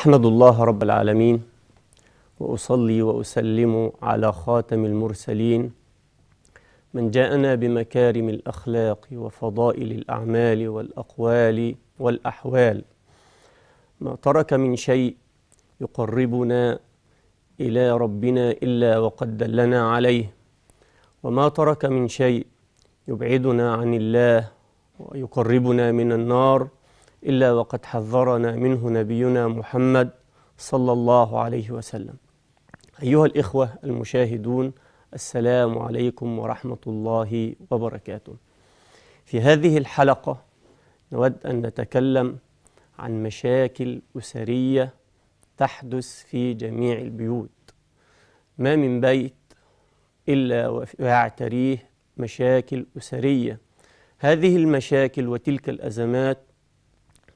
أحمد الله رب العالمين وأصلي وأسلم على خاتم المرسلين من جاءنا بمكارم الأخلاق وفضائل الأعمال والأقوال والأحوال. ما ترك من شيء يقربنا إلى ربنا إلا وقد دلنا عليه وما ترك من شيء يبعدنا عن الله ويقربنا من النار. إلا وقد حذرنا منه نبينا محمد صلى الله عليه وسلم. أيها الإخوة المشاهدون السلام عليكم ورحمة الله وبركاته. في هذه الحلقة نود أن نتكلم عن مشاكل أسرية تحدث في جميع البيوت. ما من بيت إلا ويعتريه مشاكل أسرية. هذه المشاكل وتلك الأزمات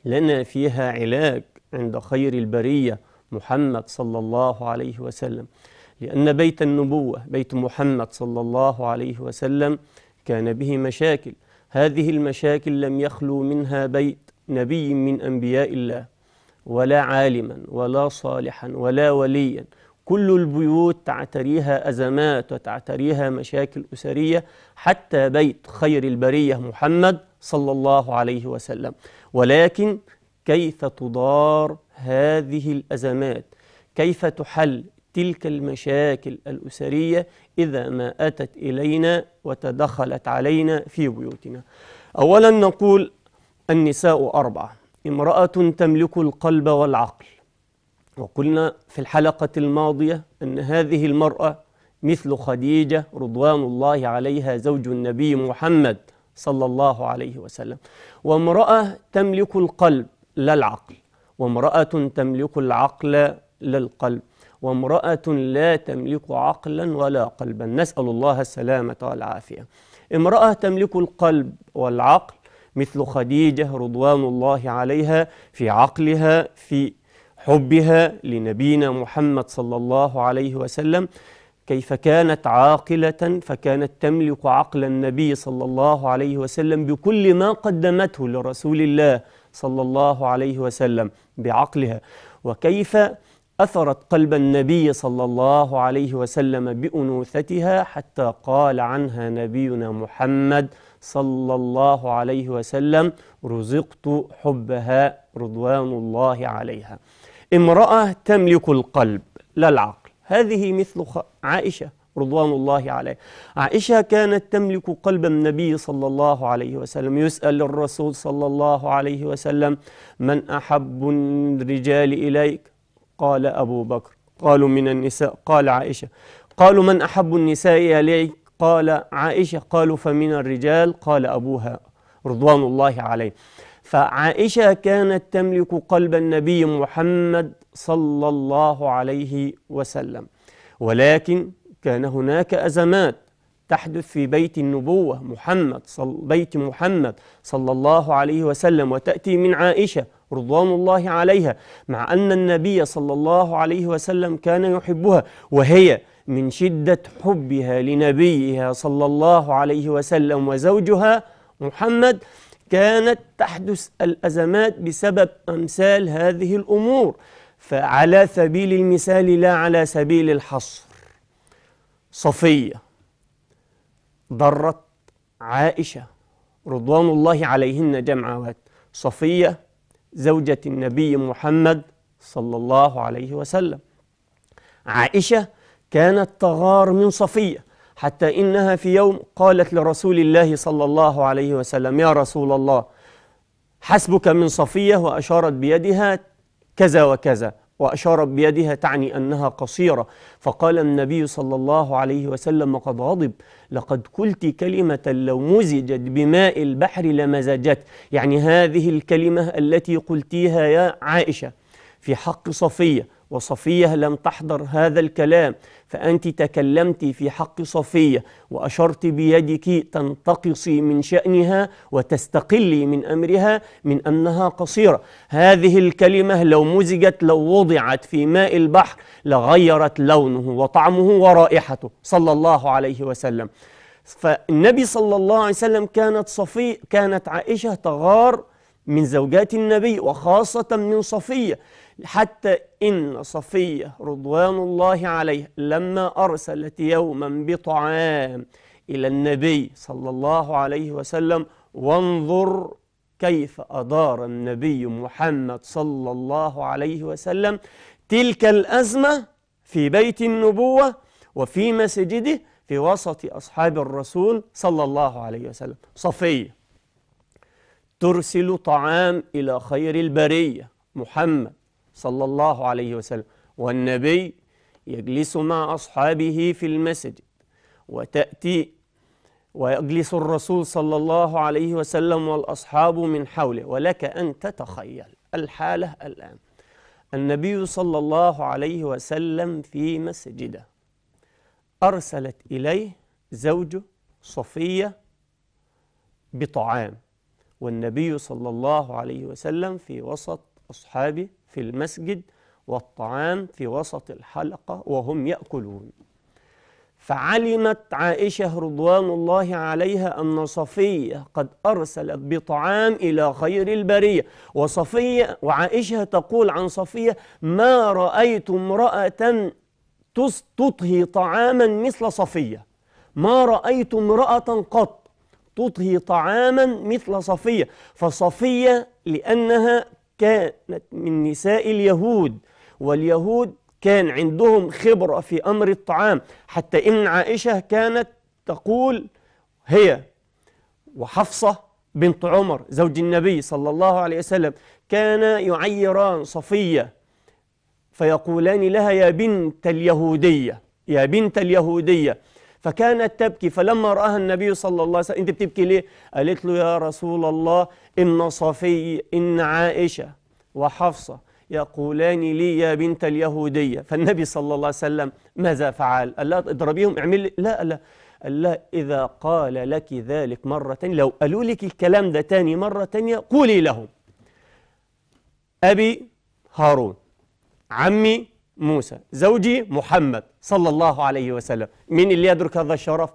لنا فيها علاج عند خير البرية محمد صلى الله عليه وسلم. لأن بيت النبوة بيت محمد صلى الله عليه وسلم كان به مشاكل. هذه المشاكل لم يخلو منها بيت نبي من أنبياء الله ولا عالما ولا صالحا ولا وليا. كل البيوت تعتريها أزمات وتعتريها مشاكل أسرية حتى بيت خير البرية محمد صلى الله عليه وسلم. ولكن كيف تدار هذه الأزمات؟ كيف تحل تلك المشاكل الأسرية إذا ما أتت إلينا وتدخلت علينا في بيوتنا؟ أولا نقول النساء أربعة. امرأة تملك القلب والعقل. وقلنا في الحلقة الماضية أن هذه المرأة مثل خديجة رضوان الله عليها زوج النبي محمد صلى الله عليه وسلم. وامرأة تملك القلب لا العقل وامرأة تملك العقل لا القلب وامرأة لا تملك عقلا ولا قلبا. نسأل الله السلامة والعافية. امرأة تملك القلب والعقل مثل خديجة رضوان الله عليها في عقلها في حبها لنبينا محمد صلى الله عليه وسلم. كيف كانت عاقلة فكانت تملك عقل النبي صلى الله عليه وسلم بكل ما قدمته لرسول الله صلى الله عليه وسلم بعقلها. وكيف أثرت قلب النبي صلى الله عليه وسلم بأنوثتها حتى قال عنها نبينا محمد صلى الله عليه وسلم رزقت حبها رضوان الله عليها امرأة تملك القلب لا العقل. هذه مثل عائشة رضوان الله عليه عائشة كانت تملك قلب النبي صلى الله عليه وسلم. يسأل الرسول صلى الله عليه وسلم من أحب الرجال إليك؟ قال أبو بكر. قالوا من النساء. قال عائشة. قالوا من أحب النساء إليك؟ قال عائشة. قالوا فمن الرجال؟ قال أبوها رضوان الله عليه. فعائشة كانت تملك قلب النبي محمد صلى الله عليه وسلم. ولكن كان هناك أزمات تحدث في بيت النبوة محمد صل بيت محمد صلى الله عليه وسلم وتأتي من عائشة رضوان الله عليها مع أن النبي صلى الله عليه وسلم كان يحبها وهي من شدة حبها لنبيها صلى الله عليه وسلم وزوجها محمد. كانت تحدث الأزمات بسبب أمثال هذه الأمور. فعلى سبيل المثال لا على سبيل الحصر. صفية ضرت عائشة رضوان الله عليهن جمعوات. صفية زوجة النبي محمد صلى الله عليه وسلم. عائشة كانت تغار من صفية حتى إنها في يوم قالت لرسول الله صلى الله عليه وسلم يا رسول الله حسبك من صفية وأشارت بيدها كذا وكذا وأشارت بيدها تعني أنها قصيرة. فقال النبي صلى الله عليه وسلم وقد غضب لقد قلت كلمة لو مزجت بماء البحر لمزجت. يعني هذه الكلمة التي قلتيها يا عائشة في حق صفية. وصفية لم تحضر هذا الكلام فأنت تكلمت في حق صفية وأشرت بيدك تنتقصي من شأنها وتستقلي من أمرها من أنها قصيرة. هذه الكلمة لو مزجت لو وضعت في ماء البحر لغيرت لونه وطعمه ورائحته. صلى الله عليه وسلم. فالنبي صلى الله عليه وسلم كانت صفي كانت عائشة تغار من زوجات النبي وخاصة من صفية. حتى إن صفية رضوان الله عليها لما أرسلت يوما بطعام إلى النبي صلى الله عليه وسلم وانظر كيف أدار النبي محمد صلى الله عليه وسلم تلك الأزمة في بيت النبوة وفي مسجده في وسط أصحاب الرسول صلى الله عليه وسلم. صفية ترسل طعام إلى خير البرية محمد صلى الله عليه وسلم. والنبي يجلس مع أصحابه في المسجد وتأتي ويجلس الرسول صلى الله عليه وسلم والأصحاب من حوله. ولك أن تتخيل الحالة الآن. النبي صلى الله عليه وسلم في مسجده أرسلت إليه زوجه صفية بطعام. والنبي صلى الله عليه وسلم في وسط أصحابه في المسجد والطعام في وسط الحلقة وهم يأكلون. فعلمت عائشة رضوان الله عليها أن صفية قد أرسلت بطعام إلى خير البرية. وصفية وعائشة تقول عن صفية ما رأيت امرأة تطهي طعاما مثل صفية. ما رأيت امرأة قط تطهي طعاما مثل صفية. فصفية لأنها كانت من نساء اليهود واليهود كان عندهم خبرة في أمر الطعام حتى إن عائشة كانت تقول هي وحفصة بنت عمر زوج النبي صلى الله عليه وسلم كان يعيران صفية فيقولان لها يا بنت اليهودية يا بنت اليهودية. فكانت تبكي فلما رآها النبي صلى الله عليه وسلم أنت بتبكي ليه؟ قالت له يا رسول الله إن صفي إن عائشة وحفصة يقولان لي يا بنت اليهودية فالنبي صلى الله عليه وسلم ماذا فعل؟ قال لا اضربيهم اعمل لا لا قال لا إذا قال لك ذلك مرة لو قالوا لك الكلام ده تاني مرة تانية قولي لهم أبي هارون عمي موسى زوجي محمد صلى الله عليه وسلم. من اللي يدرك هذا الشرف؟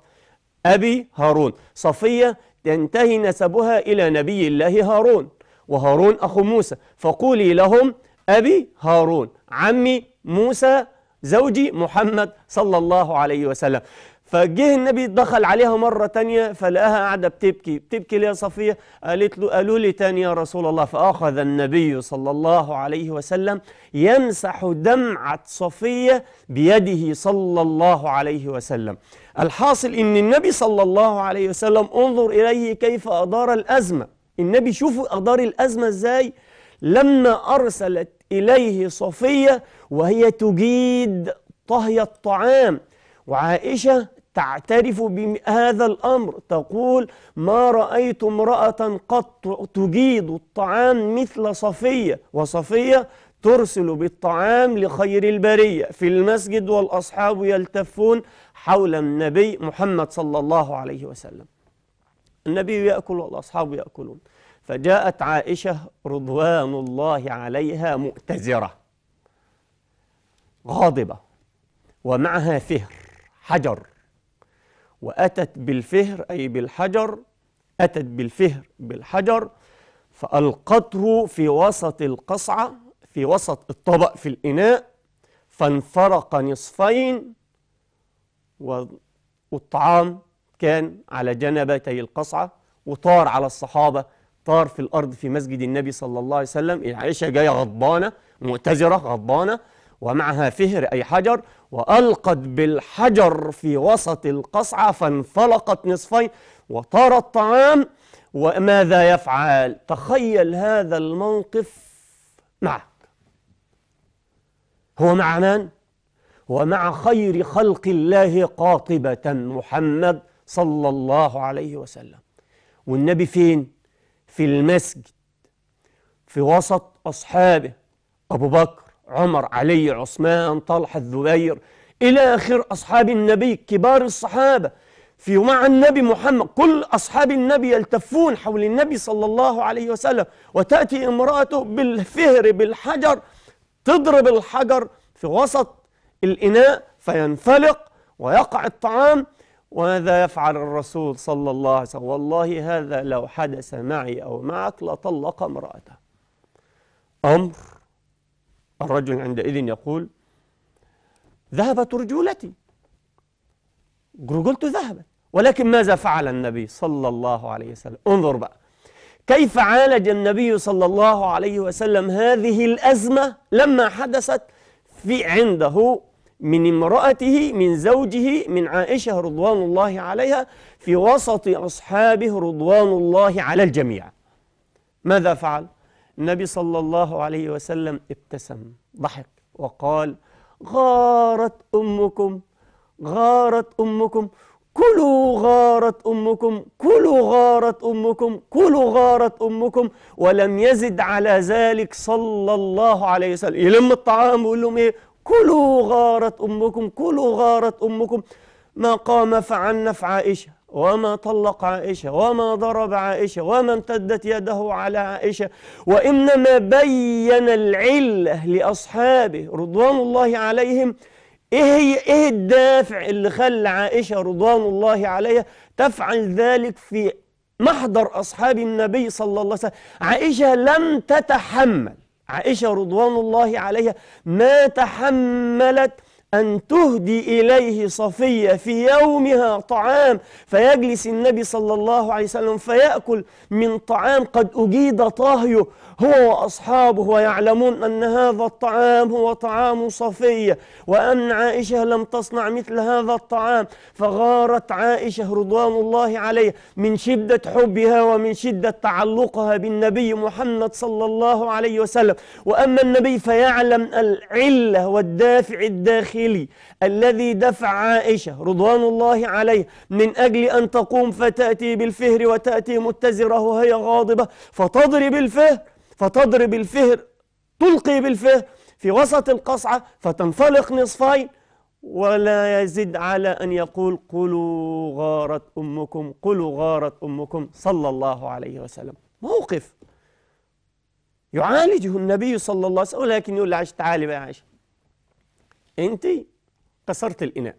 أبي هارون. صفية تنتهي نسبها إلى نبي الله هارون وهارون أخو موسى. فقولي لهم أبي هارون عمي موسى زوجي محمد صلى الله عليه وسلم. فجه النبي دخل عليها مرة تانية فلقاها قاعدة بتبكي. بتبكي ليه صفية؟ قالت له قالوا لي تاني يا رسول الله. فأخذ النبي صلى الله عليه وسلم يمسح دمعة صفية بيده صلى الله عليه وسلم. الحاصل إن النبي صلى الله عليه وسلم انظر إليه كيف أدار الأزمة. النبي شوفوا أدار الأزمة إزاي. لما أرسلت إليه صفية وهي تجيد طهي الطعام. وعائشة تعترف بهذا الأمر. تقول ما رأيت امرأة قط تجيد الطعام مثل صفية وصفية ترسل بالطعام لخير البرية. في المسجد والأصحاب يلتفون حول النبي محمد صلى الله عليه وسلم. النبي يأكل والأصحاب يأكلون. فجاءت عائشة رضوان الله عليها مؤتزرة. غاضبة. ومعها فهر حجر. وأتت بالفهر أي بالحجر أتت بالفهر بالحجر فألقته في وسط القصعة في وسط الطبق في الإناء فانفرق نصفين والطعام كان على جنبتي القصعة وطار على الصحابة طار في الأرض في مسجد النبي صلى الله عليه وسلم عائشة جاية غضبانة معتذرة غضبانة ومعها فهر أي حجر وألقت بالحجر في وسط القصعة فانفلقت نصفين وطار الطعام وماذا يفعل تخيل هذا الموقف معك هو مع من؟ هو مع خير خلق الله قاطبة محمد صلى الله عليه وسلم والنبي فين؟ في المسجد في وسط أصحابه أبو بكر عمر علي عثمان طلحة الزبير إلى آخر أصحاب النبي كبار الصحابة. في مع النبي محمد كل أصحاب النبي يلتفون حول النبي صلى الله عليه وسلم. وتأتي امرأته بالفهر بالحجر تضرب الحجر في وسط الإناء فينفلق ويقع الطعام. وماذا يفعل الرسول صلى الله عليه وسلم؟ والله هذا لو حدث معي أو معك لطلق امرأته. أمر الرجل عندئذ يقول ذهبت رجولتي. رجولته ذهبت. ولكن ماذا فعل النبي صلى الله عليه وسلم؟ انظر بقى. كيف عالج النبي صلى الله عليه وسلم هذه الأزمة لما حدثت في عنده من امرأته من زوجه من عائشة رضوان الله عليها في وسط أصحابه رضوان الله على الجميع. ماذا فعل؟ النبي صلى الله عليه وسلم ابتسم ضحك وقال غارت أمكم غارت أمكم كلوا غارت أمكم كلوا غارت أمكم كلوا غارت أمكم. ولم يزد على ذلك صلى الله عليه وسلم. يلم الطعام ويقول لهم إيه؟ كلوا غارت أمكم كلوا غارت أمكم ما قام في عائشة. وما طلق عائشة وما ضرب عائشة وما امتدت يده على عائشة وإنما بين العلة لأصحابه رضوان الله عليهم. إيه هي إيه الدافع اللي خلى عائشة رضوان الله عليها تفعل ذلك في محضر أصحاب النبي صلى الله عليه وسلم؟ عائشة لم تتحمل. عائشة رضوان الله عليها ما تحملت أن تهدي إليه صفية في يومها طعام فيجلس النبي صلى الله عليه وسلم فيأكل من طعام قد أجيد طهيه هو وأصحابه ويعلمون أن هذا الطعام هو طعام صفية وأن عائشة لم تصنع مثل هذا الطعام فغارت عائشة رضوان الله عليه من شدة حبها ومن شدة تعلقها بالنبي محمد صلى الله عليه وسلم. وأما النبي فيعلم العلة والدافع الداخلي الذي دفع عائشة رضوان الله عليه من أجل أن تقوم فتأتي بالفهر وتأتي متزرة وهي غاضبة فتضرب الفهر فتضرب الفهر تلقي بالفهر في وسط القصعة فتنفلق نصفين ولا يزد على أن يقول قلوا غارت أمكم قلوا غارت أمكم صلى الله عليه وسلم. موقف يعالجه النبي صلى الله عليه وسلم ولكن يقول لعائشة تعالي بقى يا عائشة. أنت كسرت الإناء.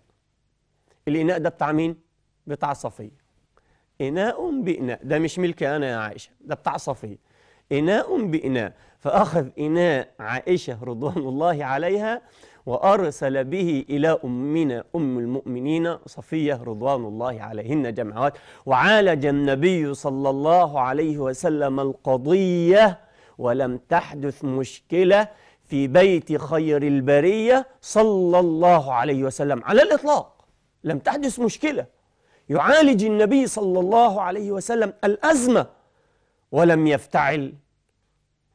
الإناء ده بتاع مين؟ بتاع صفية إناء بإناء. ده مش ملكي أنا يا عائشة ده بتاع صفية إناء بإناء. فأخذ إناء عائشة رضوان الله عليها وأرسل به إلى أمنا أم المؤمنين صفية رضوان الله عليهن جمعات. وعالج النبي صلى الله عليه وسلم القضية ولم تحدث مشكلة في بيت خير البرية صلى الله عليه وسلم. على الإطلاق. لم تحدث مشكلة. يعالج النبي صلى الله عليه وسلم الأزمة. ولم يفتعل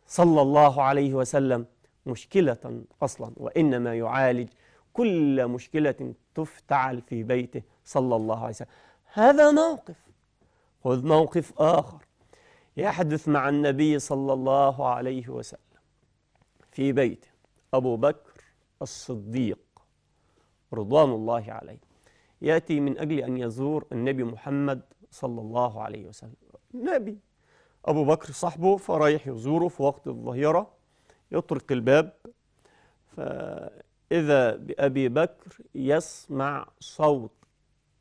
صلى الله عليه وسلم مشكلة أصلا وإنما يعالج كل مشكلة تفتعل في بيته صلى الله عليه وسلم. هذا موقف. خذ موقف آخر. يحدث مع النبي صلى الله عليه وسلم في بيته أبو بكر الصديق رضوان الله عليه. يأتي من أجل أن يزور النبي محمد صلى الله عليه وسلم. نبي. أبو بكر صاحبه فرايح يزوره في وقت الظهيرة يطرق الباب فإذا بأبي بكر يسمع صوت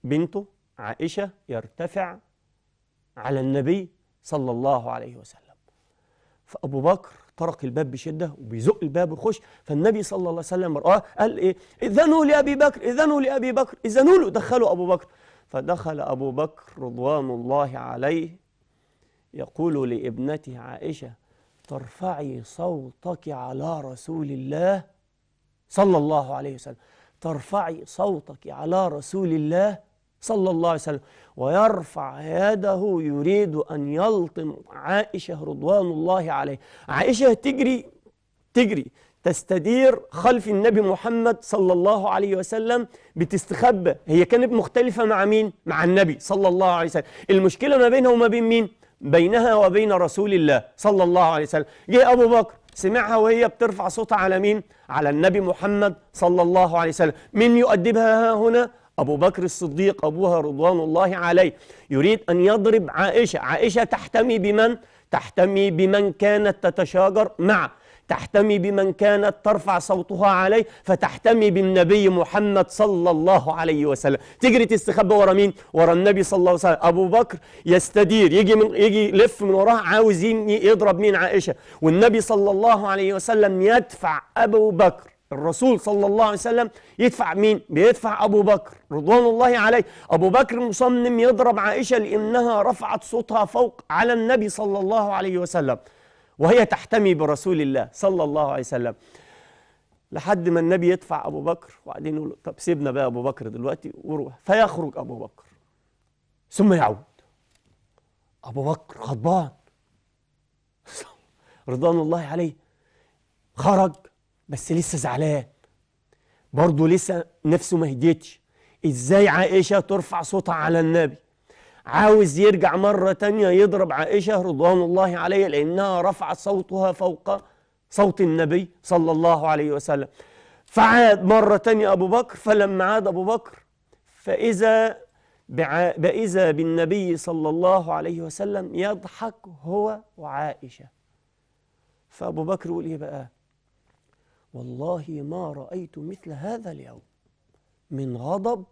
بنته عائشة يرتفع على النبي صلى الله عليه وسلم. فأبو بكر طرق الباب بشدة وبيزق الباب ويخش فالنبي صلى الله عليه وسلم رآه قال إيه؟ إذنوا لأبي بكر إذنوا لأبي بكر إذنوا له دخلوا أبو بكر. فدخل أبو بكر رضوان الله عليه يقول لابنته عائشة ترفعي صوتك على رسول الله صلى الله عليه وسلم ترفعي صوتك على رسول الله صلى الله عليه وسلم ويرفع يده يريد أن يلطم عائشة رضوان الله عليه عائشة تجري تجري تستدير خلف النبي محمد صلى الله عليه وسلم بتستخبى هي كانت مختلفة مع مين؟ مع النبي صلى الله عليه وسلم المشكلة ما بينها وما بين مين؟ بينها وبين رسول الله صلى الله عليه وسلم جه أبو بكر سمعها وهي بترفع صوتها على مين؟ على النبي محمد صلى الله عليه وسلم من يؤدبها ها هنا؟ أبو بكر الصديق أبوها رضوان الله عليه يريد أن يضرب عائشة عائشة تحتمي بمن؟ تحتمي بمن كانت تتشاجر معه تحتمي بمن كانت ترفع صوتها عليه فتحتمي بالنبي محمد صلى الله عليه وسلم. تجري تستخبى ورا مين؟ ورا النبي صلى الله عليه وسلم. أبو بكر يستدير يجي من يجي يلف من وراه عاوز يضرب مين؟ عائشة. والنبي صلى الله عليه وسلم يدفع أبو بكر الرسول صلى الله عليه وسلم يدفع مين؟ بيدفع أبو بكر رضوان الله عليه. أبو بكر مصمم يضرب عائشة لأنها رفعت صوتها فوق على النبي صلى الله عليه وسلم. وهي تحتمي برسول الله صلى الله عليه وسلم. لحد ما النبي يدفع أبو بكر وبعدين يقول طب سيبنا بقى أبو بكر دلوقتي وروح. فيخرج أبو بكر. ثم يعود. أبو بكر غضبان. رضوان الله عليه. خرج بس لسه زعلان. برضه لسه نفسه ما هديتش. إزاي عائشة ترفع صوتها على النبي؟ عاوز يرجع مرة تانية يضرب عائشة رضوان الله عليها لأنها رفعت صوتها فوق صوت النبي صلى الله عليه وسلم. فعاد مرة تانية أبو بكر فلما عاد أبو بكر فإذا بإذا بالنبي صلى الله عليه وسلم يضحك هو وعائشة. فأبو بكر يقول إيه بقى؟ والله ما رأيت مثل هذا اليوم. من غضب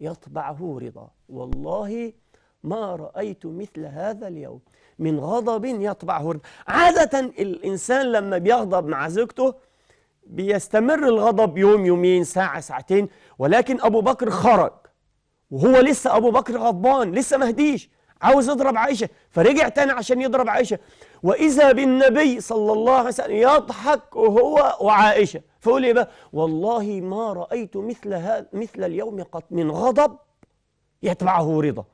يطبعه رضا. والله ما رأيت مثل هذا اليوم. من غضب يطبعه عادة الإنسان لما بيغضب مع زوجته بيستمر الغضب يوم يومين ساعة ساعتين. ولكن أبو بكر خرج. وهو لسه أبو بكر غضبان لسه مهديش عاوز يضرب عائشة. فرجع تاني عشان يضرب عائشة. وإذا بالنبي صلى الله عليه وسلم يضحك هو وعائشة. فقول إيه بقى؟ والله ما رأيت مثل هذا مثل اليوم قط. من غضب يتبعه رضا.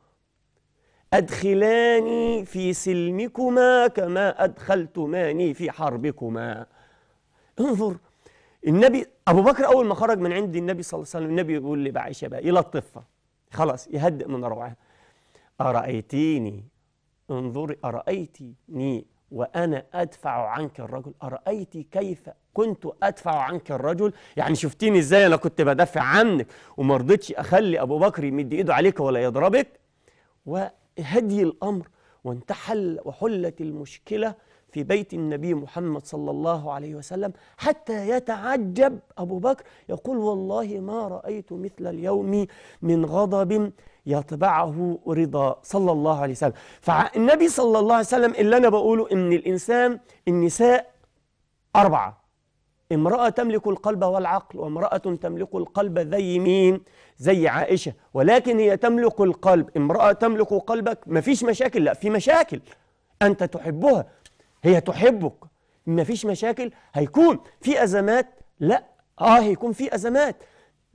أدخلاني في سلمكما كما أدخلتماني في حربكما. انظر النبي أبو بكر أول ما خرج من عند النبي صلى الله عليه وسلم النبي يقول لبعيشة بقى يلطفها خلاص يهدئ من روعها أرأيتيني؟ انظري أرأيتني وأنا أدفع عنك الرجل. أرأيت كيف كنت أدفع عنك الرجل؟ يعني شفتيني إزاي؟ أنا كنت بدافع عنك وما رضيتش أخلي أبو بكر يمد إيده عليك ولا يضربك. وهدي الأمر وانتحل وحلت المشكلة في بيت النبي محمد صلى الله عليه وسلم حتى يتعجب أبو بكر يقول والله ما رأيت مثل اليوم من غضب يطبعه رضا صلى الله عليه وسلم. فالنبي صلى الله عليه وسلم اللي أنا بقوله إن الإنسان النساء أربعة. امرأة تملك القلب والعقل وامرأة تملك القلب زي مين زي عائشة. ولكن هي تملك القلب. امرأة تملك قلبك ما فيش مشاكل. لا في مشاكل. أنت تحبها. هي تحبك. ما فيش مشاكل. هيكون في أزمات. لا آه هيكون في أزمات.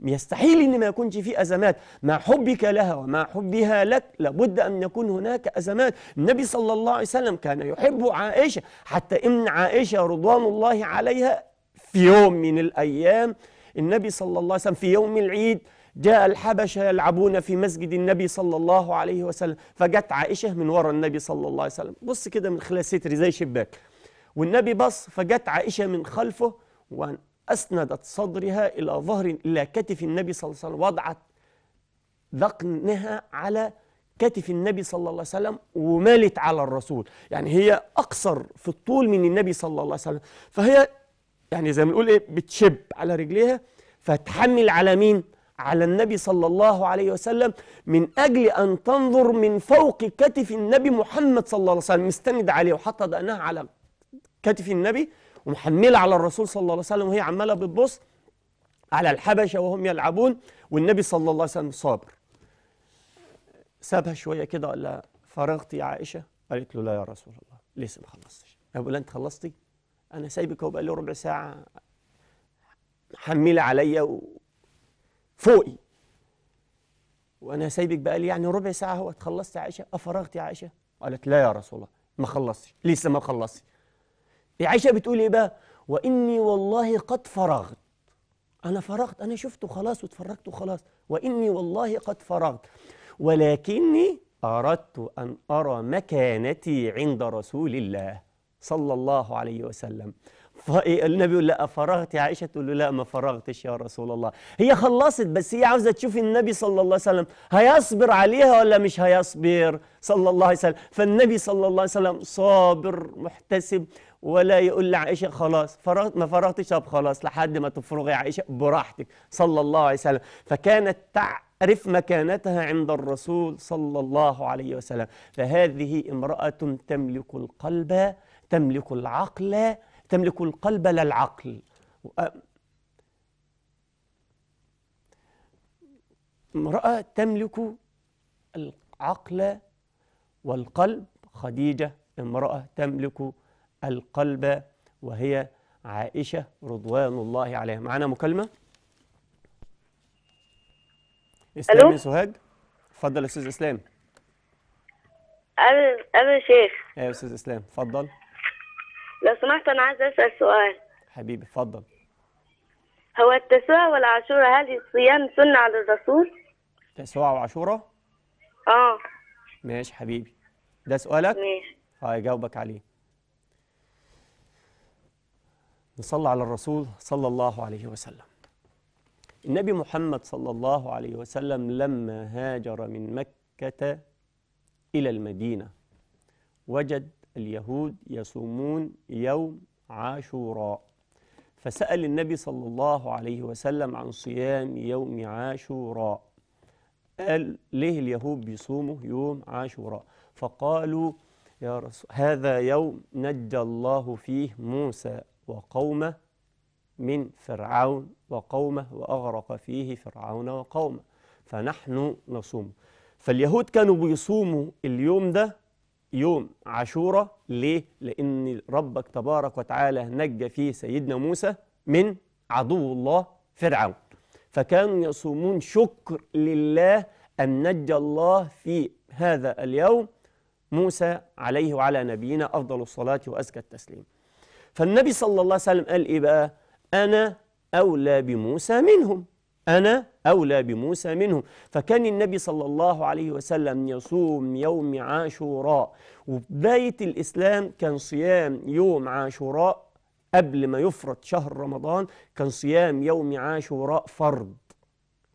يستحيل إن ما يكونش في أزمات. مع حبك لها ومع حبها لك لابد أن يكون هناك أزمات. النبي صلى الله عليه وسلم كان يحب عائشة. حتى إن عائشة رضوان الله عليها في يوم من الأيام النبي صلى الله عليه وسلم في يوم العيد جاء الحبشة يلعبون في مسجد النبي صلى الله عليه وسلم فجت عائشة من وراء النبي صلى الله عليه وسلم. بص كده من خلال ستر زي شباك. والنبي بص فجت عائشة من خلفه أسندت صدرها إلى ظهر إلى كتف النبي صلى الله عليه وسلم وضعت ذقنها على كتف النبي صلى الله عليه وسلم ومالت على الرسول. يعني هي أقصر في الطول من النبي صلى الله عليه وسلم. فهي يعني زي ما نقول إيه بتشب على رجليها فتحمل على مين؟ على النبي صلى الله عليه وسلم من أجل أن تنظر من فوق كتف النبي محمد صلى الله عليه وسلم مستند عليه وحط دقنها على كتف النبي ومحملة على الرسول صلى الله عليه وسلم وهي عمالة بتبص على الحبشة وهم يلعبون والنبي صلى الله عليه وسلم صابر. سابها شوية كده قال لها فرغت يا عائشة؟ قالت له لا يا رسول الله لسه ما خلصتش. أقول أنت خلصتي؟ أنا سايبك وبقى لي ربع ساعة. حملة عليا فوقي. وأنا سايبك بقى لي يعني ربع ساعة هو خلصت يا عائشة. أفرغت يا عائشة. قالت لا يا رسول الله ما خلصتش. لسه ما خلصتي عائشة بتقول إيه بقى؟ وإني والله قد فرغت. أنا فرغت أنا شفته خلاص واتفرجت وخلاص. وإني والله قد فرغت. ولكني أردت أن أرى مكانتي عند رسول الله. صلى الله عليه وسلم. فالنبي يقول لا فرغت يا عائشة؟ تقول له لا ما فرغتش يا رسول الله. هي خلصت بس هي عاوزة تشوف النبي صلى الله عليه وسلم هيصبر عليها ولا مش هيصبر؟ صلى الله عليه وسلم. فالنبي صلى الله عليه وسلم صابر محتسب ولا يقول لعائشة خلاص فرغت ما فرغتش؟ طب خلاص لحد ما تفرغي يا عائشة براحتك. صلى الله عليه وسلم. فكانت تعرف مكانتها عند الرسول صلى الله عليه وسلم. فهذه امرأة تملك القلب تملك العقل تملك القلب لا العقل امرأة تملك العقل والقلب. خديجة امرأة تملك القلب وهي عائشة رضوان الله عليها. معنا مكالمة؟ إسلام سوهاج. اتفضل يا أستاذ إسلام. أنا شيخ. يا أستاذ إسلام اتفضل. لو سمحت أنا عايز أسأل سؤال. حبيبي اتفضل. هو التسوع والعاشوراء هل الصيام سنة على الرسول؟ تسوع وعاشوراء آه. ماشي حبيبي. ده سؤالك؟ ماشي. هيجاوبك عليه. نصلي على الرسول صلى الله عليه وسلم. النبي محمد صلى الله عليه وسلم لما هاجر من مكة إلى المدينة وجد اليهود يصومون يوم عاشوراء. فسأل النبي صلى الله عليه وسلم عن صيام يوم عاشوراء. قال ليه اليهود بيصوموا يوم عاشوراء؟ فقالوا يا رسول هذا يوم نجى الله فيه موسى وقومه من فرعون وقومه وأغرق فيه فرعون وقومه فنحن نصوم. فاليهود كانوا بيصوموا اليوم ده يوم عاشوراء. ليه؟ لأن ربك تبارك وتعالى نجى فيه سيدنا موسى من عدو الله فرعون. فكانوا يصومون شكر لله أن نجى الله في هذا اليوم موسى عليه وعلى نبينا أفضل الصلاة وأزكى التسليم. فالنبي صلى الله عليه وسلم قال إيه بقى؟ أنا أولى بموسى منهم. أنا أولى بموسى منهم. فكان النبي صلى الله عليه وسلم يصوم يوم عاشوراء وبداية الإسلام كان صيام يوم عاشوراء قبل ما يفرض شهر رمضان كان صيام يوم عاشوراء فرض.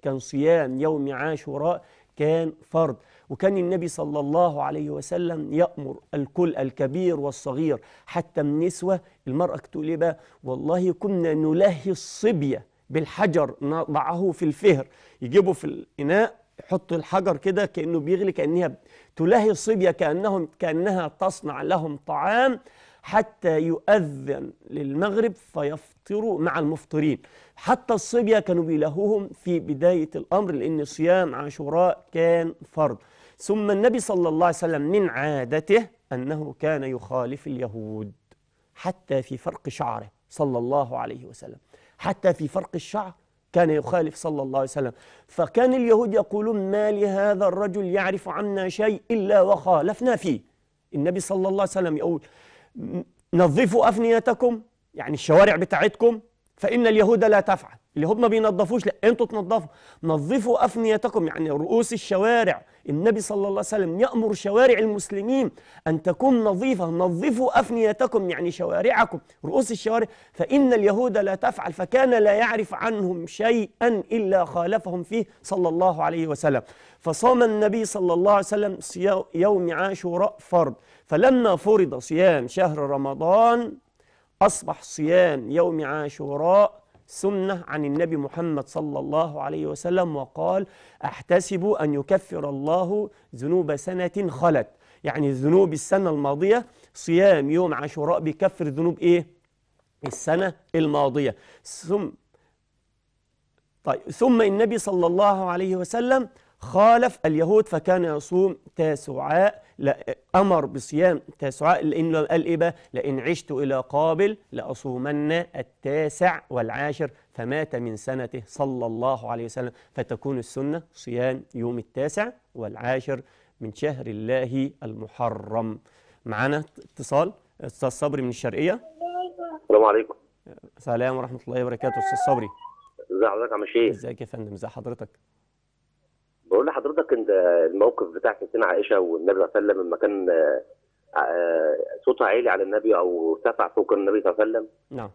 كان صيام يوم عاشوراء كان فرض. وكان النبي صلى الله عليه وسلم يأمر الكل الكبير والصغير حتى النسوة المرأة تقول إيه بقى والله كنا نلهي الصبية بالحجر نضعه في الفهر يجيبوا في الإناء يحط الحجر كده كأنه بيغلي كأنها تلهي الصبية كأنهم كأنها تصنع لهم طعام حتى يؤذن للمغرب فيفطروا مع المفطرين. حتى الصبية كانوا بيلهوهم في بداية الأمر لأن صيام عاشوراء كان فرض. ثم النبي صلى الله عليه وسلم من عادته أنه كان يخالف اليهود حتى في فرق شعره صلى الله عليه وسلم. حتى في فرق الشعر كان يخالف صلى الله عليه وسلم. فكان اليهود يقولون ما لهذا الرجل يعرف عنا شيء إلا وخالفنا فيه. النبي صلى الله عليه وسلم يقول نظفوا أفنيتكم يعني الشوارع بتاعتكم فإن اليهود لا تفعل. اليهود ما بينظفوش لا أنتوا تنظفوا. نظفوا أفنيتكم يعني رؤوس الشوارع. النبي صلى الله عليه وسلم يأمر شوارع المسلمين أن تكون نظيفة. نظفوا أفنيتكم يعني شوارعكم رؤوس الشوارع. فإن اليهود لا تفعل فكان لا يعرف عنهم شيئا إلا خالفهم فيه صلى الله عليه وسلم. فصام النبي صلى الله عليه وسلم يوم عاشوراء فرض. فلما فرض صيام شهر رمضان أصبح صيام يوم عاشوراء سنة عن النبي محمد صلى الله عليه وسلم وقال أحتسب أن يكفر الله ذنوب سنة خلت يعني ذنوب السنة الماضية صيام يوم عاشوراء بيكفر ذنوب إيه؟ السنة الماضية ثم طيب ثم النبي صلى الله عليه وسلم خالف اليهود فكان يصوم تاسعاء أمر بصيام تاسعاء لأنه قال إيه بقى؟ لئن عشت إلى قابل لأصومن التاسع والعاشر فمات من سنته صلى الله عليه وسلم. فتكون السنة صيام يوم التاسع والعاشر من شهر الله المحرم. معنا اتصال أستاذ صبري من الشرقية. السلام عليكم. سلام ورحمة الله وبركاته أستاذ صبري. ازي حضرتك يا عم شيخ ازيك يا فندم ازي حضرتك؟ بقول لحضرتك انت الموقف بتاع ستنا عائشة والنبي صلى الله عليه وسلم لما كان آه، صوتها عالي على النبي أو ارتفع فوق النبي صلى الله عليه وسلم. نعم.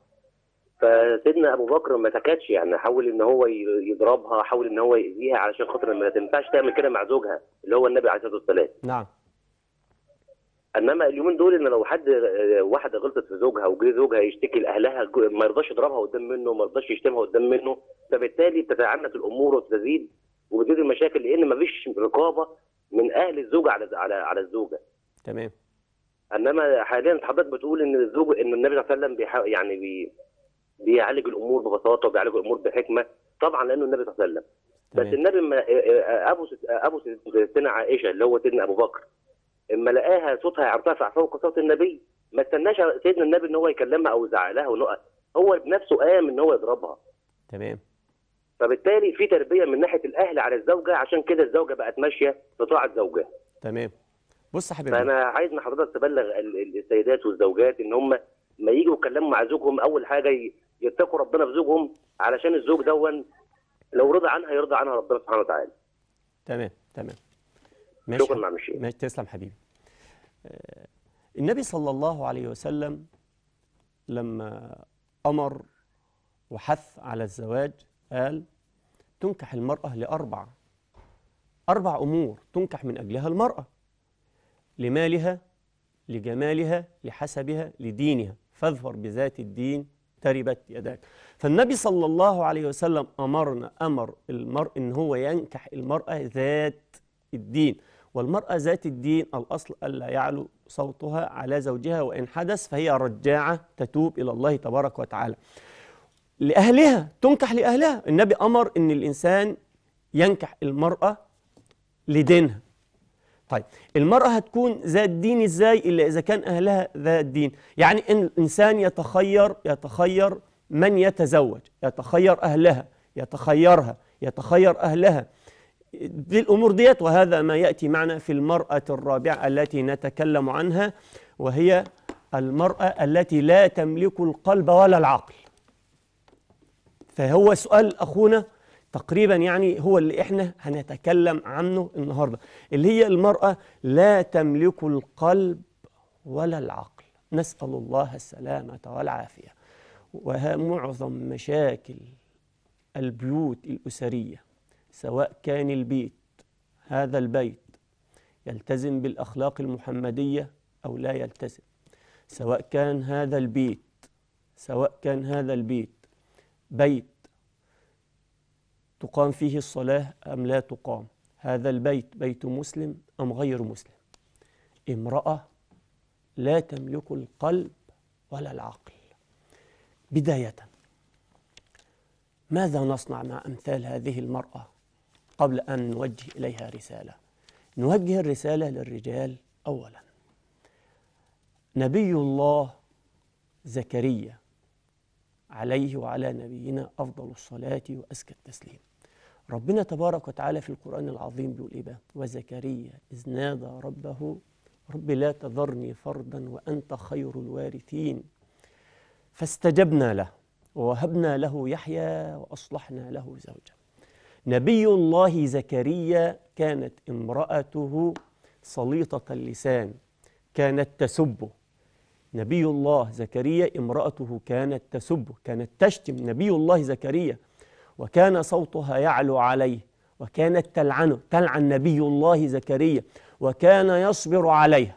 فسيدنا أبو بكر ما سكتش يعني حاول إن هو يضربها حاول إن هو يأذيها علشان خاطر ما تنفعش تعمل كده مع زوجها اللي هو النبي عليه الصلاة والسلام. نعم. أنما اليومين دول إن لو حد آه، واحدة غلطت في زوجها وجه زوجها يشتكي لأهلها ما يرضاش يضربها قدام منه ما يرضاش يشتمها قدام منه فبالتالي بتتعنت الأمور وتزيد. وبتزيد المشاكل لأن ما فيش رقابة من أهل الزوجة على على على الزوجة. تمام. أنما حاليا حضرتك بتقول إن الزوج إن النبي صلى الله عليه وسلم بيحا يعني بي بيعالج الأمور ببساطة وبيعالج الأمور بحكمة طبعا لأنه النبي صلى الله عليه وسلم. بس النبي ما أبو أبو سيدنا عائشة اللي هو سيدنا أبو بكر إما لقاها صوتها يرتفع فوق صوت النبي ما استناش سيدنا النبي إن هو يكلمها أو يزعق لها ونقع. هو بنفسه قام إن هو يضربها. تمام. فبالتالي في تربية من ناحية الأهل على الزوجة عشان كده الزوجة بقت ماشية في طاعة زوجها. تمام. بص يا حبيبي. فأنا عايز من حضرتك تبلغ ال- ال- السيدات والزوجات إن هم ما يجوا يتكلموا مع زوجهم أول حاجة يتقوا ربنا في زوجهم علشان الزوج دون لو رضى عنها يرضى عنها ربنا سبحانه وتعالى. تمام تمام. ماشي شكرا. مع الشيخ. ماشي تسلم حبيبي. آه، النبي صلى الله عليه وسلم لما أمر وحث على الزواج قال تنكح المرأة لأربع أربع أمور تنكح من أجلها المرأة لمالها لجمالها لحسبها لدينها. فاظفر بذات الدين تربت يداك. فالنبي صلى الله عليه وسلم أمرنا أمر المرء إن هو ينكح المرأة ذات الدين. والمرأة ذات الدين الأصل ألا يعلو صوتها على زوجها وإن حدث فهي رجاعة تتوب إلى الله تبارك وتعالى. لأهلها تنكح لأهلها. النبي أمر إن الإنسان ينكح المرأة لدينها. طيب المرأة هتكون ذات دين إزاي إلا إذا كان أهلها ذات دين يعني إن الإنسان يتخير يتخير من يتزوج يتخير أهلها يتخيرها يتخير أهلها. دي الأمور ديت وهذا ما يأتي معنا في المرأة الرابعة التي نتكلم عنها وهي المرأة التي لا تملك القلب ولا العقل. فهو سؤال أخونا تقريبا يعني هو اللي إحنا هنتكلم عنه النهارده اللي هي المرأة لا تملك القلب ولا العقل. نسأل الله السلامة والعافية. ومعظم مشاكل البيوت الأسرية سواء كان البيت هذا البيت يلتزم بالأخلاق المحمدية أو لا يلتزم. سواء كان هذا البيت سواء كان هذا البيت بيت. تقام فيه الصلاة أم لا تقام؟ هذا البيت بيت مسلم أم غير مسلم؟ امرأة لا تملك القلب ولا العقل. بداية. ماذا نصنع مع أمثال هذه المرأة قبل أن نوجه إليها رسالة؟ نوجه الرسالة للرجال أولا. نبي الله زكريا عليه وعلى نبينا أفضل الصلاة وأزكى التسليم. ربنا تبارك وتعالى في القرآن العظيم بيقول إيه بقى؟ وزكريا إذ نادى ربه رب لا تذرني فردا وأنت خير الوارثين. فاستجبنا له ووهبنا له يحيى وأصلحنا له زوجا نبي الله زكريا كانت امرأته سليطة اللسان كانت تسبه. نبي الله زكريا امرأته كانت تسبه كانت تشتم نبي الله زكريا وكان صوتها يعلو عليه وكانت تلعنه تلعن نبي الله زكريا وكان يصبر عليها.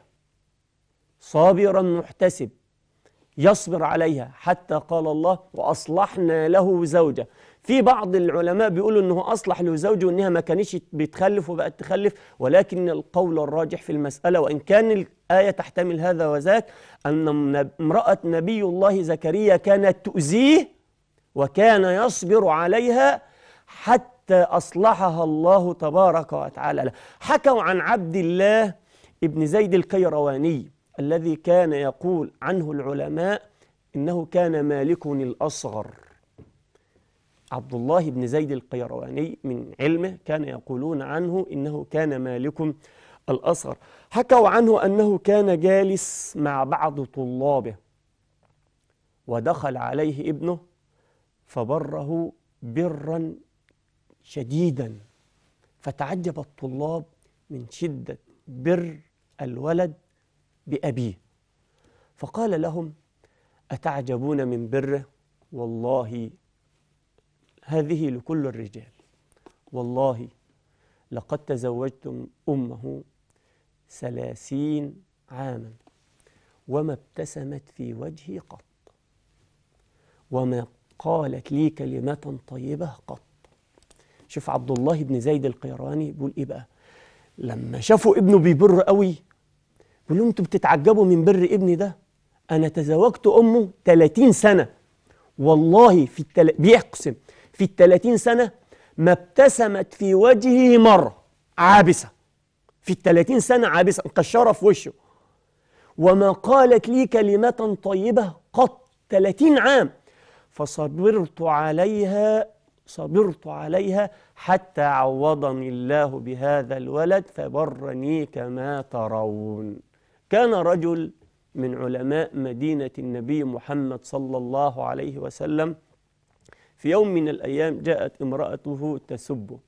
صابرا محتسب يصبر عليها حتى قال الله وأصلحنا له زوجة. في بعض العلماء بيقولوا أنه أصلح له زوجه وأنها ما كانش بتخلف وبقت تخلف ولكن القول الراجح في المسألة وإن كان الآية تحتمل هذا وذاك أن امرأة نبي الله زكريا كانت تؤذيه وكان يصبر عليها حتى أصلحها الله تبارك وتعالى. حكوا عن عبد الله ابن زيد القيرواني الذي كان يقول عنه العلماء إنه كان مالك الأصغر. عبد الله بن زيد القيرواني من علمه كان يقولون عنه إنه كان مالك الأصغر. حكوا عنه أنه كان جالس مع بعض طلابه. ودخل عليه ابنه فبره برا شديدا. فتعجب الطلاب من شدة بر الولد بأبيه. فقال لهم أتعجبون من بره؟ والله هذه لكل الرجال. والله لقد تزوجتم أمه ثلاثين عاما وما ابتسمت في وجهي قط وما قالت لي كلمة طيبة قط. شوف عبد الله بن زيد القيراني بيقول إيه بقى؟ لما شافوا ابنه بيبر قوي بيقول لهم أنتوا بتتعجبوا من بر ابني ده؟ أنا تزوجت أمه 30 سنة. والله في التل... بيقسم في ال 30 سنة ما ابتسمت في وجهه مرة عابسة. في ال 30 سنة عابسه مكشره في وشه. وما قالت لي كلمة طيبة قط 30 عام. فصبرت عليها صبرت عليها حتى عوضني الله بهذا الولد فبرني كما ترون. كان رجل من علماء مدينة النبي محمد صلى الله عليه وسلم. في يوم من الأيام جاءت امرأته تسبه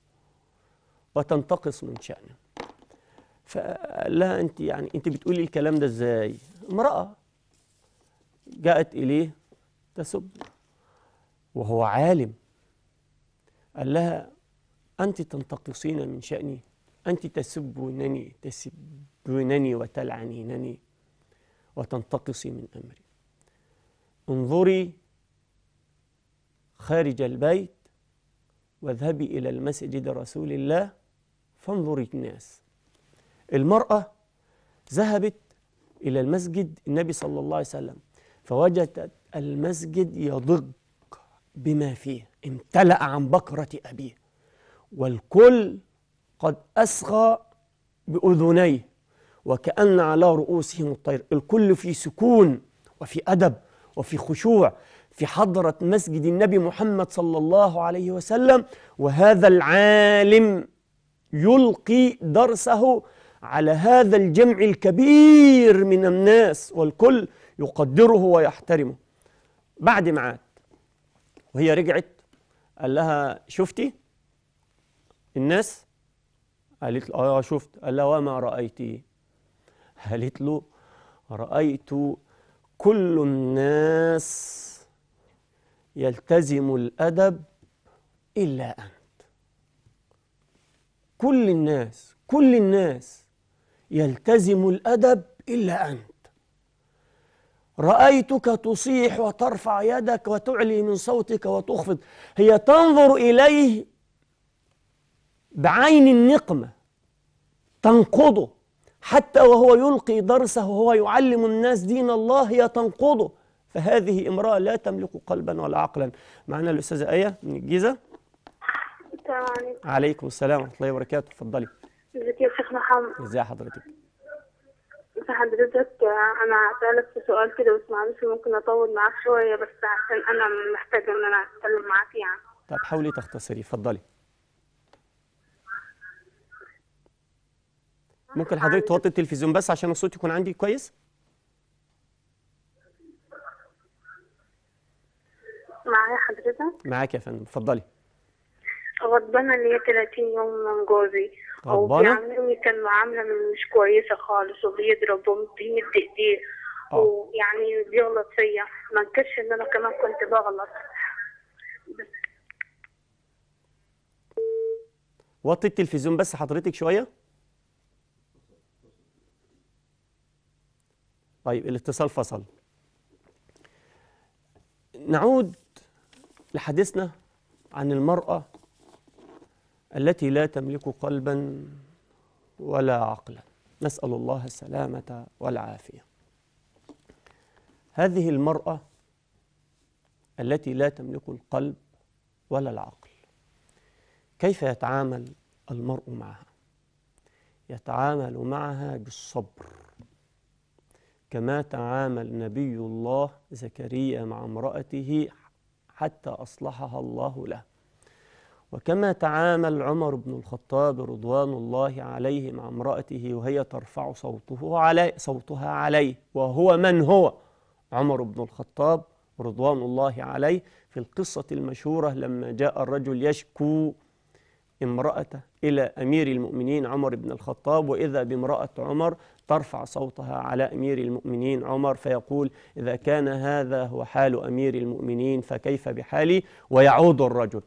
وتنتقص من شأنه. فقال لها أنت يعني أنت بتقولي الكلام ده إزاي؟ امرأة جاءت إليه تسب وهو عالم. قال لها أنت تنتقصين من شأني أنت تسبونني تسبونني وتلعنينني وتنتقصي من أمري. انظري خارج البيت واذهبي إلى المسجد رسول الله فانظري الناس. المرأة ذهبت إلى المسجد النبي صلى الله عليه وسلم فوجدت المسجد يضج بما فيه امتلأ عن بكرة أبيه والكل قد أسغى بأذنيه وكأن على رؤوسهم الطير الكل في سكون وفي أدب وفي خشوع في حضرة مسجد النبي محمد صلى الله عليه وسلم وهذا العالم يلقي درسه على هذا الجمع الكبير من الناس والكل يقدره ويحترمه. بعد معاد وهي رجعت قال لها شفتي؟ الناس؟ قالت له آه شفت. قال لها وما رأيتي قالت له رأيت كل الناس يلتزم الأدب إلا أنت. كل الناس كل الناس يلتزم الأدب إلا أنت. رأيتك تصيح وترفع يدك وتعلي من صوتك وتخفض. هي تنظر إليه بعين النقمة تنقضه. حتى وهو يلقي درسه وهو يعلم الناس دين الله هي تنقضه. فهذه امرأة لا تملك قلبا ولا عقلا. معنا الأستاذة آية من الجيزة. السلام عليكم. السلام ورحمة الله وبركاته. اتفضلي ازيك يا محمد. ازي حضرتك؟ حضرتك أنا هسألك في سؤال كده بس معلش ممكن أطول معاك شوية بس عشان أنا محتاجة إن أنا أتكلم معاك يعني. طب حاولي تختصري اتفضلي. ممكن حضرتك توطي التلفزيون بس عشان الصوت يكون عندي كويس؟ معايا حضرتك؟ معاك يا فندم اتفضلي. غضبانة ليا 30 يوم من جوزي. غضبانة؟ وبيعاملني كان معاملة مش كويسة خالص وبيضرب وبيمد ايديه آه. ويعني بيغلط فيا. ما انكرش إن أنا كمان كنت بغلط. بس وطي التلفزيون بس حضرتك شوية. طيب الاتصال فصل. نعود لحديثنا عن المرأة التي لا تملك قلبا ولا عقلا. نسأل الله السلامة والعافية. هذه المرأة التي لا تملك القلب ولا العقل كيف يتعامل المرء معها؟ يتعامل معها بالصبر كما تعامل نبي الله زكريا مع امرأته حتى أصلحها الله له. وكما تعامل عمر بن الخطاب رضوان الله عليه مع امرأته وهي ترفع صوته علي صوتها عليه وهو من هو؟ عمر بن الخطاب رضوان الله عليه في القصة المشهورة لما جاء الرجل يشكو امرأته إلى أمير المؤمنين عمر بن الخطاب وإذا بامرأة عمر ترفع صوتها على أمير المؤمنين عمر فيقول إذا كان هذا هو حال أمير المؤمنين فكيف بحالي؟ ويعود الرجل.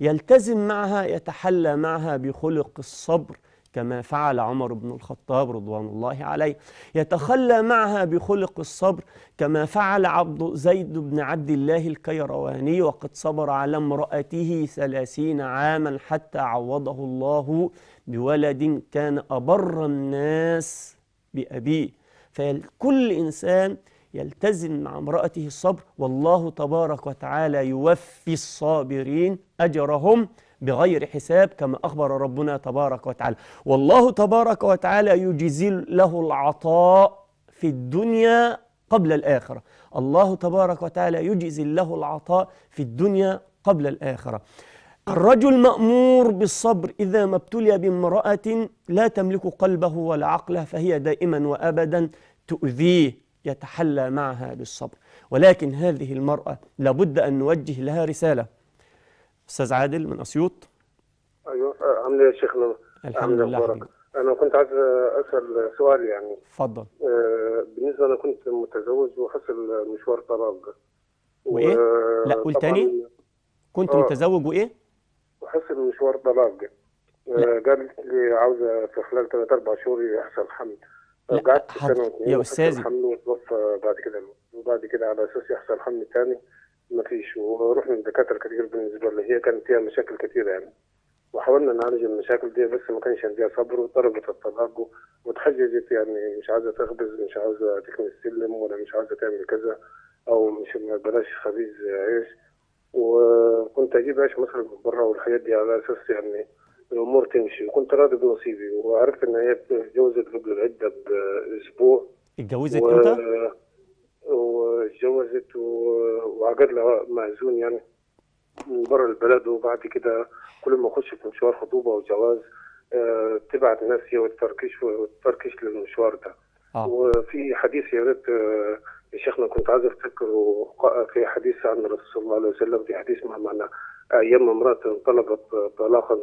يلتزم معها يتحلى معها بخلق الصبر كما فعل عمر بن الخطاب رضوان الله عليه. يتخلى معها بخلق الصبر كما فعل عبد زيد بن عبد الله الكيرواني وقد صبر على امرأته ثلاثين عاما حتى عوضه الله بولد كان أبر الناس بأبيه. فكل إنسان يلتزم مع امرأته الصبر والله تبارك وتعالى يوفي الصابرين أجرهم بغير حساب كما أخبر ربنا تبارك وتعالى. والله تبارك وتعالى يجزي له العطاء في الدنيا قبل الآخرة. الله تبارك وتعالى يجزي له العطاء في الدنيا قبل الآخرة. الرجل مأمور بالصبر إذا ما ابتلي بامرأة لا تملك قلبه ولا عقله فهي دائما وأبدا تؤذيه. يتحلى معها بالصبر ولكن هذه المرأة لابد أن نوجه لها رسالة أستاذ عادل من أسيوط آه، عامل إيه يا شيخنا؟ الحمد إيه لله؟ حبيبي أنا كنت عايز أسأل سؤال يعني اتفضل آه، بالنسبة أنا كنت متزوج وحصل مشوار طلاق وإيه؟ لا، قول تاني. كنت آه. متزوج وإيه؟ وحصل مشوار طلاق آه، قالت لي عاوزة في خلال ثلاث أربع شهور يحصل حمل قعدت سنة يا وحصل أستاذي. حمل وتوفى بعد كده وبعد كده على أساس يحصل حمل ثاني ما فيش. ورحنا لدكاتره كتير بالنسبة لها هي كانت فيها مشاكل كتيرة يعني. وحاولنا نعالج المشاكل دي بس ما كانش عندها صبر. وطلبت الطلاق وتحججت يعني. مش عايزة تخبز مش عايزة تكمل السلم ولا مش عايزة تعمل كذا. أو مش بلاش خبيز عيش. وكنت أجيب عيش مصري من بره والحاجات دي على أساس يعني الأمور تمشي. وكنت راضي بنصيبي وعرفت إن هي اتجوزت قبل العدة بأسبوع. اتجوزت و- إمتى؟ واتجوزت و- وعقد لها مأذون يعني. من بره البلد. وبعد كده كل ما أخش في مشوار خطوبة وجواز آه، تبعت ناس هي وتفركش وتفركش للمشوار ده. آه. وفي حديث يا ريت آه، يا شيخنا كنت عايز أفتكره. ق- في حديث عن الرسول صلى الله عليه وسلم في حديث مع معنى أيام امرأة طلبت طلاقا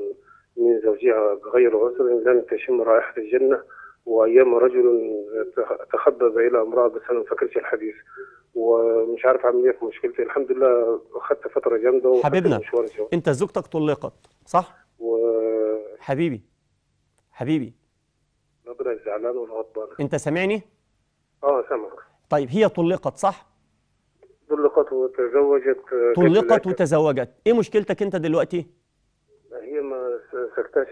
من زوجها بغير عذر لن تشم رائحة الجنة وأيام رجل تخ- تخبب إلى امرأة بس أنا ما فاكرش الحديث ومش عارف أعمل إيه في مشكلتي الحمد لله أخذت فترة جامدة وخدت حبيبنا. أنت زوجتك طلقت صح؟ وربنا حبيبي حبيبي الزعلان والغضبان أنت سامعني؟ آه سامعك طيب هي طلقت صح؟ طلقت وتزوجت طلقت وتزوجت إيه مشكلتك أنت دلوقتي؟ هي ما س- سكتاش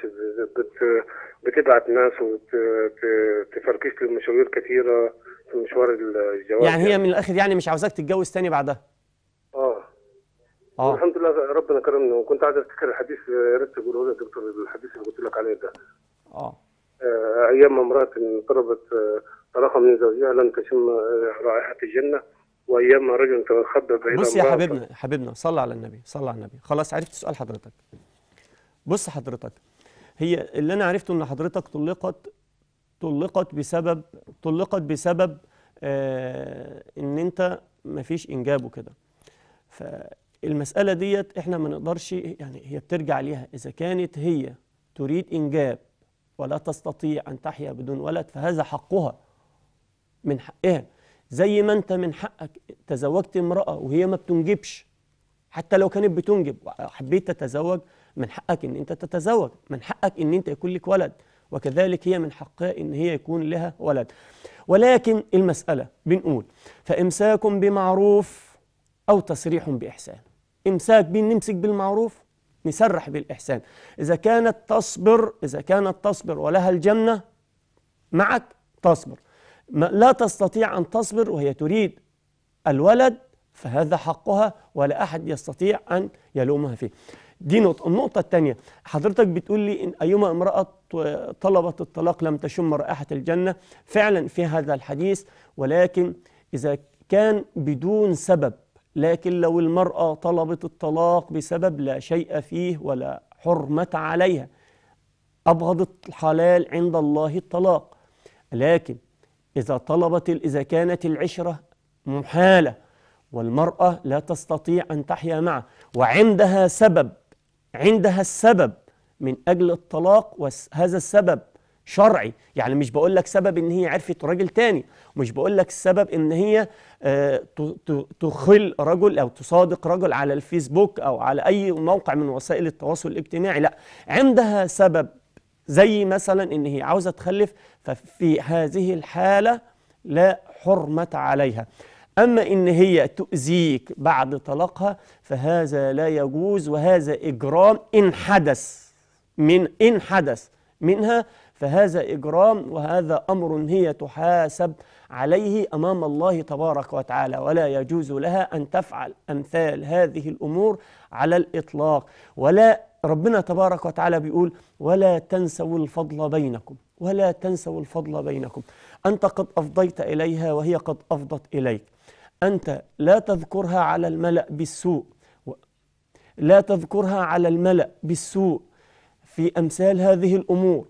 بت بتبعت ناس وتفركش لي مشاوير كثيرة في مشوار الجواز يعني هي من الآخر يعني مش عاوزاك تتجوز تاني بعدها؟ آه. آه. الحمد لله ربنا كرمني وكنت عايز أفتكر الحديث يا ريت تقوله لي دكتور الحديث اللي قلت لك عليه ده. آه. آه، أيام امرأة طلبت آه، طلاقا من زوجها لن تشم آه، رائحة الجنة وأيام رجل تخبب إلى بص يا حبيبنا حبيبنا صلى على النبي صلى على النبي. خلاص عرفت سؤال حضرتك. بص حضرتك هي اللي أنا عرفته إن حضرتك طلقت طلقت بسبب طلقت بسبب آه إن أنت مفيش إنجاب وكده. فالمسألة ديت إحنا ما نقدرش يعني هي بترجع ليها. إذا كانت هي تريد إنجاب ولا تستطيع أن تحيا بدون ولد فهذا حقها من حقها. زي ما أنت من حقك تزوجت امرأة وهي ما بتنجبش حتى لو كانت بتنجب وحبيت تتزوج من حقك إن أنت تتزوج من حقك إن أنت يكون لك ولد وكذلك هي من حقها إن هي يكون لها ولد. ولكن المسألة بنقول فإمساك بمعروف أو تسريح بإحسان. إمساك بين نمسك بالمعروف نسرح بالإحسان. إذا كانت تصبر إذا كانت تصبر ولها الجنة معك تصبر. لا تستطيع أن تصبر وهي تريد الولد فهذا حقها ولا أحد يستطيع أن يلومها فيه. دي نقطة. النقطة الثانية حضرتك بتقول لي إن أيما امرأة طلبت الطلاق لم تشم رائحة الجنة. فعلا في هذا الحديث ولكن إذا كان بدون سبب لكن لو المرأة طلبت الطلاق بسبب لا شيء فيه ولا حرمة عليها أبغض الحلال عند الله الطلاق. لكن إذا طلبت إذا كانت العشرة محالة والمرأة لا تستطيع أن تحيا معه وعندها سبب عندها السبب من أجل الطلاق وهذا السبب شرعي. يعني مش بقول لك سبب إن هي عرفت راجل تاني ومش بقول لك السبب إن هي آه، تخل رجل أو تصادق رجل على الفيسبوك أو على أي موقع من وسائل التواصل الاجتماعي لا. عندها سبب زي مثلا إن هي عاوزة تخلف ففي هذه الحالة لا حرمة عليها. أما إن هي تؤذيك بعد طلاقها فهذا لا يجوز وهذا إجرام إن حدث من إن حدث منها فهذا إجرام وهذا أمر هي تحاسب عليه أمام الله تبارك وتعالى ولا يجوز لها أن تفعل أمثال هذه الأمور على الإطلاق. ولا ربنا تبارك وتعالى بيقول ولا تنسوا الفضل بينكم ولا تنسوا الفضل بينكم أنت قد أفضيت إليها وهي قد أفضت إليك. أنت لا تذكرها على الملأ بالسوء. لا تذكرها على الملأ بالسوء في أمثال هذه الأمور.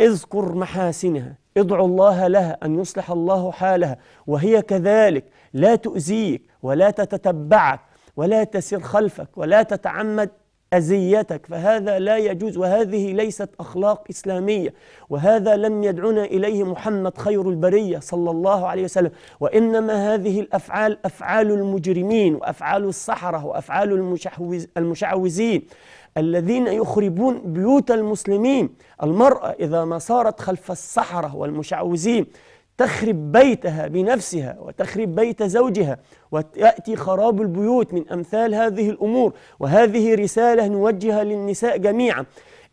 اذكر محاسنها. ادعو الله لها أن يصلح الله حالها. وهي كذلك. لا تؤذيك ولا تتتبعك ولا تسير خلفك ولا تتعمد أذيتك فهذا لا يجوز وهذه ليست أخلاق إسلامية. وهذا لم يدعنا إليه محمد خير البرية صلى الله عليه وسلم. وإنما هذه الأفعال أفعال المجرمين وأفعال السحرة وأفعال المشعوذين الذين يخربون بيوت المسلمين. المرأة إذا ما صارت خلف السحرة والمشعوذين تخرب بيتها بنفسها وتخرب بيت زوجها ويأتي خراب البيوت من أمثال هذه الأمور. وهذه رسالة نوجهها للنساء جميعا.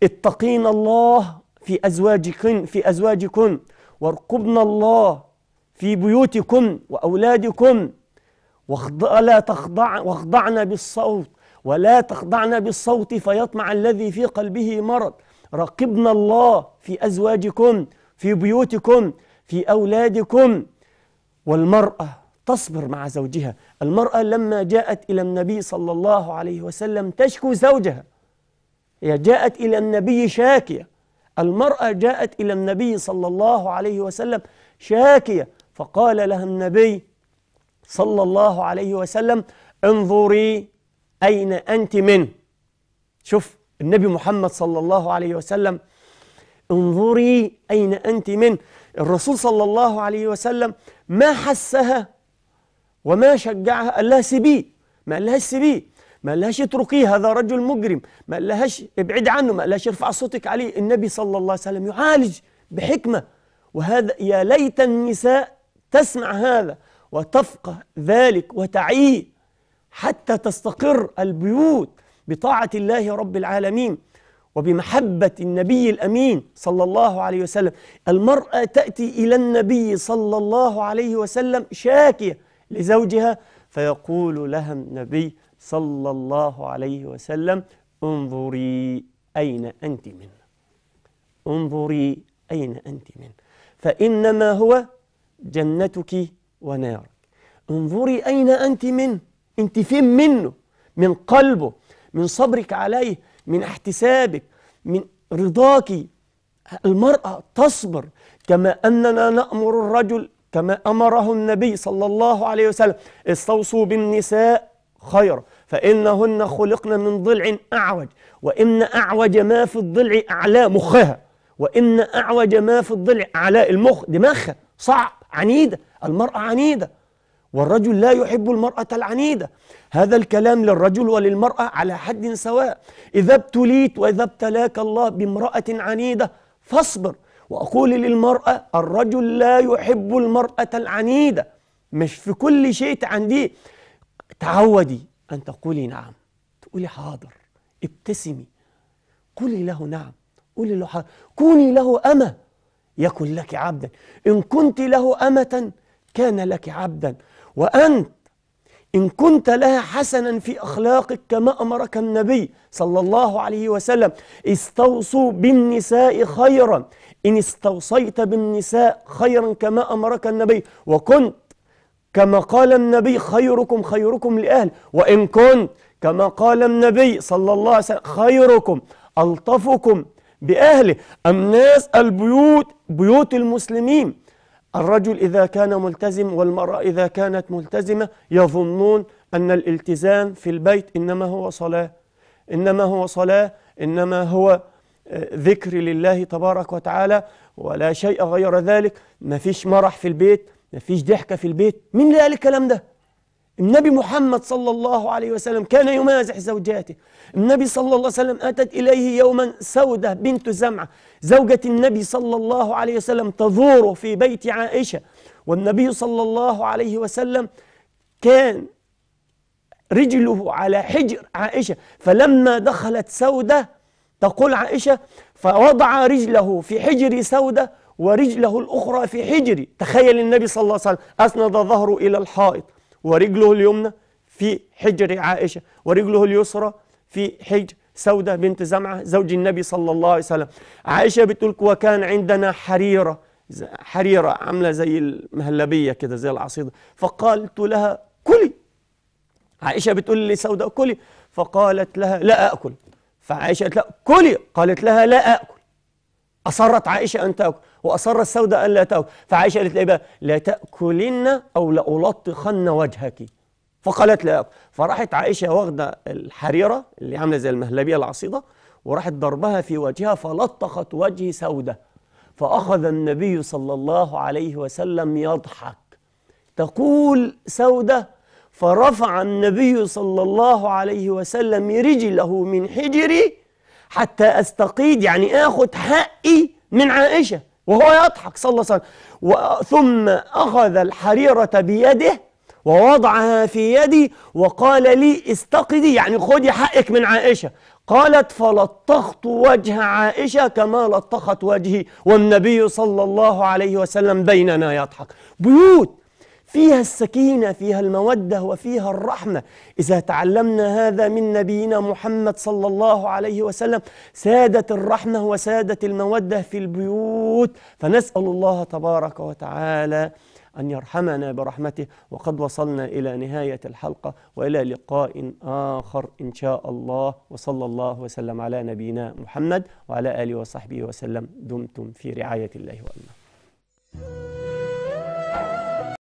اتقين الله في أزواجكن في أزواجكن. وارقبن الله في بيوتكن وأولادكن. واخضع لا تخضع واخضعن بالصوت. ولا تخضعن بالصوت فيطمع الذي في قلبه مرض. راقبن الله في أزواجكم في بيوتكم في أولادكم والمرأة تصبر مع زوجها. المرأة لما جاءت إلى النبي صلى الله عليه وسلم تشكو زوجها. هي جاءت إلى النبي شاكية. المرأة جاءت إلى النبي صلى الله عليه وسلم شاكية. فقال لها النبي صلى الله عليه وسلم انظري أين أنت منه شوف النبي محمد صلى الله عليه وسلم انظري أين أنت منه الرسول صلى الله عليه وسلم ما حسها وما شجعها قال لها سيبيه ما قالهاش سيبيه ما قالهاش اتركيه هذا رجل مجرم ما قالهاش ابعد عنه ما قالهاش ارفع صوتك عليه. النبي صلى الله عليه وسلم يعالج بحكمة. وهذا يا ليت النساء تسمع هذا وتفقه ذلك وتعيه حتى تستقر البيوت بطاعة الله رب العالمين. وبمحبة النبي الأمين صلى الله عليه وسلم. المرأة تأتي إلى النبي صلى الله عليه وسلم شاكية لزوجها فيقول لها النبي صلى الله عليه وسلم انظري أين أنت منه. انظري أين أنت منه. فإنما هو جنتك ونارك. انظري أين أنت منه. أنت فين منه؟ من قلبه من صبرك عليه. من احتسابك من رضاك. المرأة تصبر كما أننا نأمر الرجل كما أمره النبي صلى الله عليه وسلم استوصوا بالنساء خيرا فإنهن خلقن من ضلع أعوج وإن أعوج ما في الضلع أعلى مخها وإن أعوج ما في الضلع أعلى المخ دماغها صعب عنيدة المرأة عنيدة والرجل لا يحب المرأة العنيدة. هذا الكلام للرجل وللمرأة على حد سواء. إذا ابتليت وإذا ابتلاك الله بامرأة عنيدة فاصبر. وأقول للمرأة الرجل لا يحب المرأة العنيدة. مش في كل شيء تعنديه تعودي أن تقولي نعم. تقولي حاضر. ابتسمي. قولي له نعم. قولي له حاضر. كوني له أمة. يكن لك عبدا. إن كنت له أمة كان لك عبدا. وأنت إن كنت لها حسنا في أخلاقك كما أمرك النبي صلى الله عليه وسلم استوصوا بالنساء خيرا. إن استوصيت بالنساء خيرا كما أمرك النبي وكنت كما قال النبي خيركم خيركم لأهل. وإن كنت كما قال النبي صلى الله عليه وسلم خيركم ألطفكم بأهله. الناس البيوت بيوت المسلمين الرجل إذا كان ملتزم والمرأة إذا كانت ملتزمة يظنون أن الالتزام في البيت إنما هو صلاة. إنما هو صلاة إنما هو آه، ذكر لله تبارك وتعالى ولا شيء غير ذلك. ما فيش مرح في البيت ما فيش ضحكة في البيت. مين قال الكلام ده؟ النبي محمد صلى الله عليه وسلم كان يمازح زوجاته. النبي صلى الله عليه وسلم أتت إليه يوما سودة بنت زمعة. زوجة النبي صلى الله عليه وسلم تزوره في بيت عائشة. والنبي صلى الله عليه وسلم كان رجله على حجر عائشة. فلما دخلت سودة تقول عائشة فوضع رجله في حجر سودة ورجله الأخرى في حجري تخيل النبي صلى الله عليه وسلم أسند ظهره إلى الحائط. ورجله اليمنى في حجر عائشة ورجله اليسرى في حجر سودة بنت زمعة زوج النبي صلى الله عليه وسلم. عائشة بتقول وكان عندنا حريرة حريرة عاملة زي المهلبية كده زي العصيدة. فقالت لها كلي. عائشة بتقول لسوداء كلي. فقالت لها لا أكل. فعائشة قالت لا كلي. قالت لها لا أكل. أصرت عائشة أن تأكل وأصرت سوداء أن لا تأكل. فعائشة قالت لها لا تأكلن أو لألطخن وجهك. فقالت لا أكل. فراحت عائشة واخدة الحريرة اللي عاملة زي المهلبية العصيدة وراحت ضربها في وجهها فلطخت وجه سودة فأخذ النبي صلى الله عليه وسلم يضحك. تقول سودة فرفع النبي صلى الله عليه وسلم رجله من حجري حتى أستقيد يعني آخذ حقي من عائشة وهو يضحك صلى الله عليه وسلم. ثم أخذ الحريرة بيده ووضعها في يدي وقال لي استقدي يعني خدي حقك من عائشة. قالت فلطخت وجه عائشة كما لطخت وجهي والنبي صلى الله عليه وسلم بيننا يضحك. بيوت فيها السكينة فيها المودة وفيها الرحمة. إذا تعلمنا هذا من نبينا محمد صلى الله عليه وسلم سادت الرحمة وسادت المودة في البيوت. فنسأل الله تبارك وتعالى أن يرحمنا برحمته. وقد وصلنا إلى نهاية الحلقة وإلى لقاء آخر إن شاء الله. وصلى الله وسلم على نبينا محمد وعلى آله وصحبه وسلم. دمتم في رعاية الله وأمنه.